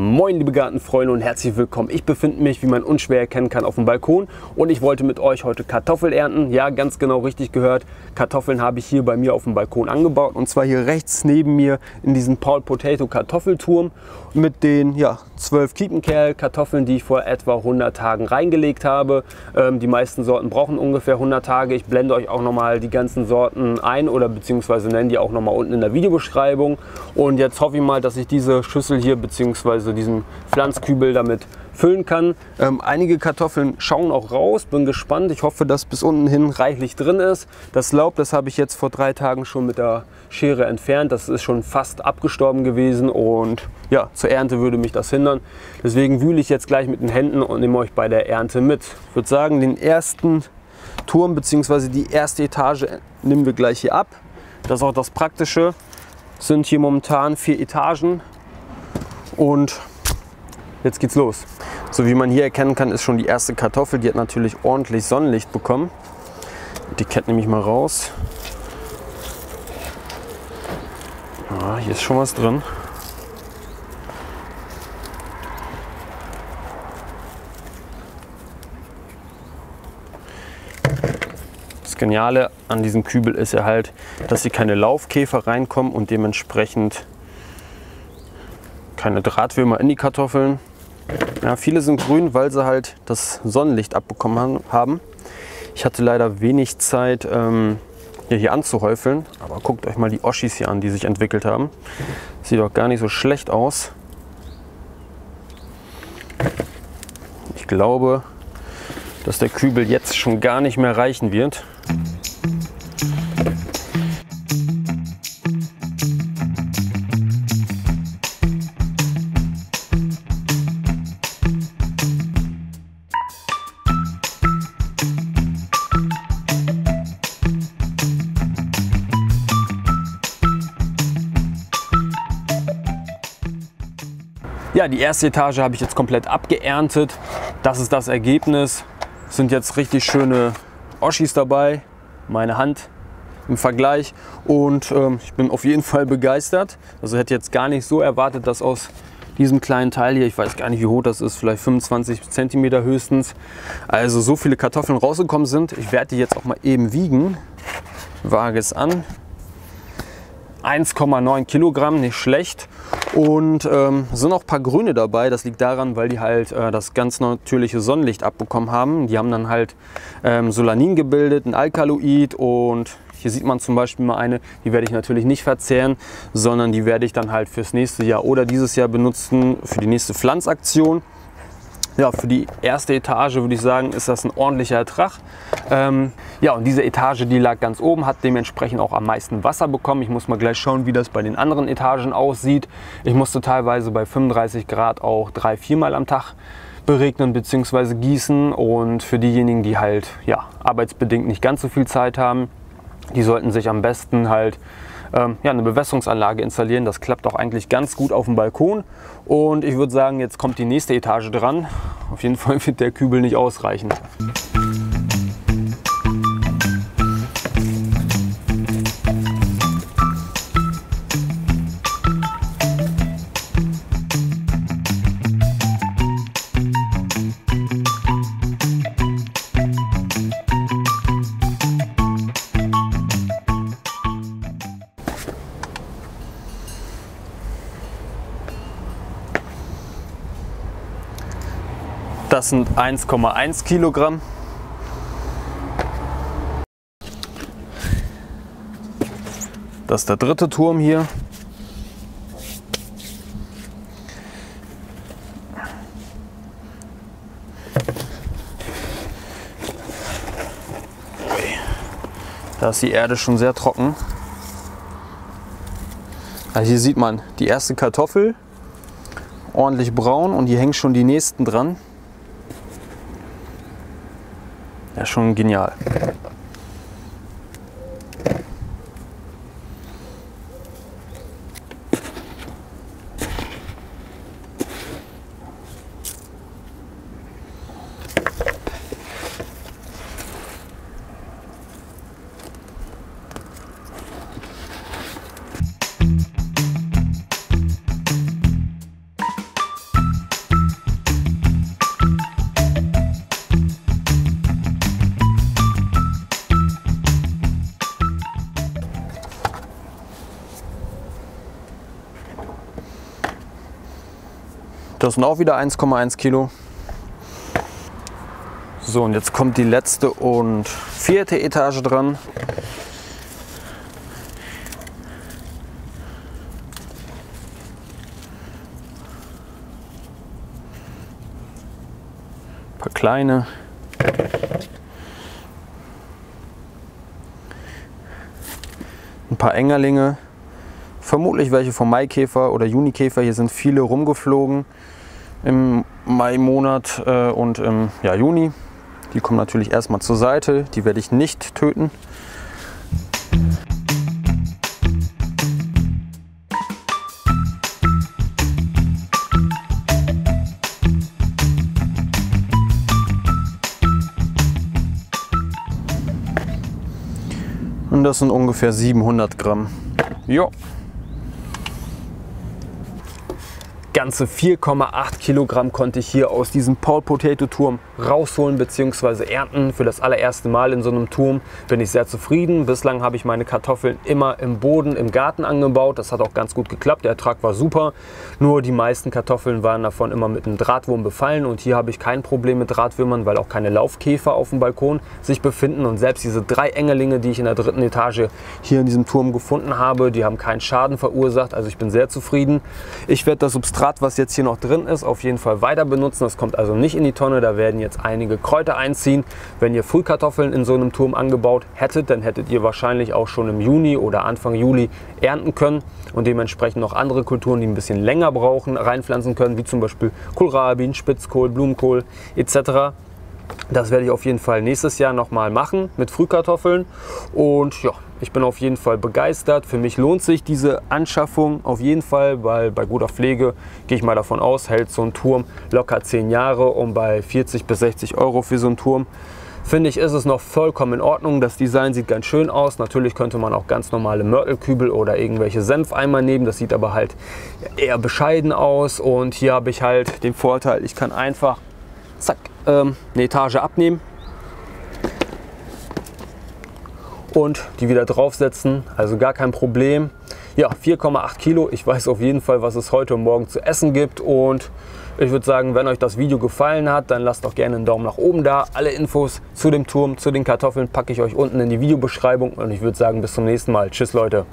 Moin liebe Gartenfreunde und herzlich willkommen. Ich befinde mich, wie man unschwer erkennen kann, auf dem Balkon und ich wollte mit euch heute Kartoffeln ernten. Ja, ganz genau richtig gehört. Kartoffeln habe ich hier bei mir auf dem Balkon angebaut und zwar hier rechts neben mir in diesem Paul Potato Kartoffelturm mit den ja, 12 Kiepenkerl Kartoffeln, die ich vor etwa 100 Tagen reingelegt habe. Ähm, die meisten Sorten brauchen ungefähr 100 Tage. Ich blende euch auch nochmal die ganzen Sorten ein oder beziehungsweise nenne die auch nochmal unten in der Videobeschreibung. Und jetzt hoffe ich mal, dass ich diese Schüssel hier beziehungsweise diesen Pflanzkübel damit füllen kann. Ähm, einige Kartoffeln schauen auch raus, bin gespannt. Ich hoffe, dass bis unten hin reichlich drin ist. Das Laub, das habe ich jetzt vor drei Tagen schon mit der Schere entfernt. Das ist schon fast abgestorben gewesen und ja, zur Ernte würde mich das hindern. Deswegen wühle ich jetzt gleich mit den Händen und nehme euch bei der Ernte mit. Ich würde sagen, den ersten Turm bzw. die erste Etage nehmen wir gleich hier ab. Das ist auch das Praktische. Es sind hier momentan vier Etagen und jetzt geht's los. So wie man hier erkennen kann, ist schon die erste Kartoffel. Die hat natürlich ordentlich Sonnenlicht bekommen. Die Kette nehme ich mal raus. Ja, hier ist schon was drin. Das Geniale an diesem Kübel ist ja halt, dass hier keine Laufkäfer reinkommen und dementsprechend keine Drahtwürmer in die Kartoffeln. Ja, viele sind grün, weil sie halt das Sonnenlicht abbekommen haben. Ich hatte leider wenig Zeit, ähm, hier, anzuhäufeln. Aber guckt euch mal die Oschis hier an, die sich entwickelt haben. Sieht doch gar nicht so schlecht aus. Ich glaube, dass der Kübel jetzt schon gar nicht mehr reichen wird. Ja, die erste Etage habe ich jetzt komplett abgeerntet. Das ist das Ergebnis. Es sind jetzt richtig schöne Oschis dabei. Meine Hand im Vergleich. Und ähm, ich bin auf jeden Fall begeistert. Also hätte jetzt gar nicht so erwartet, dass aus diesem kleinen Teil hier, ich weiß gar nicht wie hoch das ist, vielleicht 25 cm höchstens, also so viele Kartoffeln rausgekommen sind. Ich werde die jetzt auch mal eben wiegen. Wage es an. 1,9 Kilogramm, nicht schlecht. Und ähm, sind auch ein paar Grüne dabei. Das liegt daran, weil die halt äh, das ganz natürliche Sonnenlicht abbekommen haben. Die haben dann halt ähm, Solanin gebildet, ein Alkaloid und hier sieht man zum Beispiel mal eine, die werde ich natürlich nicht verzehren, sondern die werde ich dann halt fürs nächste Jahr oder dieses Jahr benutzen für die nächste Pflanzaktion. Ja, für die erste Etage würde ich sagen, ist das ein ordentlicher Ertrag. Ähm, ja, und diese Etage, die lag ganz oben, hat dementsprechend auch am meisten Wasser bekommen. Ich muss mal gleich schauen, wie das bei den anderen Etagen aussieht. Ich musste teilweise bei 35 Grad auch drei, viermal am Tag beregnen bzw. gießen. Und für diejenigen, die halt ja, arbeitsbedingt nicht ganz so viel Zeit haben, die sollten sich am besten halt ähm, ja, eine Bewässerungsanlage installieren. Das klappt auch eigentlich ganz gut auf dem Balkon. Und ich würde sagen, jetzt kommt die nächste Etage dran. Auf jeden Fall wird der Kübel nicht ausreichen. Das sind 1,1 Kilogramm. Das ist der dritte Turm hier. Da ist die Erde schon sehr trocken. Also hier sieht man die erste Kartoffel, ordentlich braun und hier hängen schon die nächsten dran. Ja, schon genial. Das sind auch wieder 1,1 Kilo. So, und jetzt kommt die letzte und vierte Etage dran. Ein paar kleine. Ein paar Engerlinge. Vermutlich welche vom Maikäfer oder Junikäfer. Hier sind viele rumgeflogen im Mai-Monat äh, und im ja, Juni. Die kommen natürlich erstmal zur Seite. Die werde ich nicht töten. Und das sind ungefähr 700 Gramm. Jo, Ganze 4,8 Kilogramm konnte ich hier aus diesem Paul Potato Turm rausholen bzw. ernten. Für das allererste Mal in so einem Turm bin ich sehr zufrieden. Bislang habe ich meine Kartoffeln immer im Boden, im Garten angebaut. Das hat auch ganz gut geklappt. Der Ertrag war super. Nur die meisten Kartoffeln waren davon immer mit einem Drahtwurm befallen. Und hier habe ich kein Problem mit Drahtwürmern, weil auch keine Laufkäfer auf dem Balkon sich befinden. Und selbst diese drei Engerlinge, die ich in der dritten Etage hier in diesem Turm gefunden habe, die haben keinen Schaden verursacht. Also ich bin sehr zufrieden. Ich werde das Substrat Substrat, was jetzt hier noch drin ist, auf jeden Fall weiter benutzen. Das kommt also nicht in die Tonne. Da werden jetzt einige Kräuter einziehen. Wenn ihr Frühkartoffeln in so einem Turm angebaut hättet, dann hättet ihr wahrscheinlich auch schon im Juni oder Anfang Juli ernten können und dementsprechend noch andere Kulturen, die ein bisschen länger brauchen, reinpflanzen können, wie zum Beispiel Kohlrabi, Spitzkohl, Blumenkohl etc. Das werde ich auf jeden Fall nächstes Jahr nochmal machen mit Frühkartoffeln. Und ja, ich bin auf jeden Fall begeistert. Für mich lohnt sich diese Anschaffung auf jeden Fall, weil bei guter Pflege gehe ich mal davon aus, hält so ein Turm locker 10 Jahre und bei 40 bis 60 Euro für so einen Turm finde ich, ist es noch vollkommen in Ordnung. Das Design sieht ganz schön aus. Natürlich könnte man auch ganz normale Mörtelkübel oder irgendwelche Senfeimer nehmen. Das sieht aber halt eher bescheiden aus. Und hier habe ich halt den Vorteil, ich kann einfach zack, ähm, eine Etage abnehmen und die wieder draufsetzen. Also gar kein Problem. Ja, 4,8 Kilo. Ich weiß auf jeden Fall, was es heute und morgen zu essen gibt. Und ich würde sagen, wenn euch das Video gefallen hat, dann lasst doch gerne einen Daumen nach oben da. Alle Infos zu dem Turm, zu den Kartoffeln packe ich euch unten in die Videobeschreibung. Und ich würde sagen, bis zum nächsten Mal. Tschüss, Leute.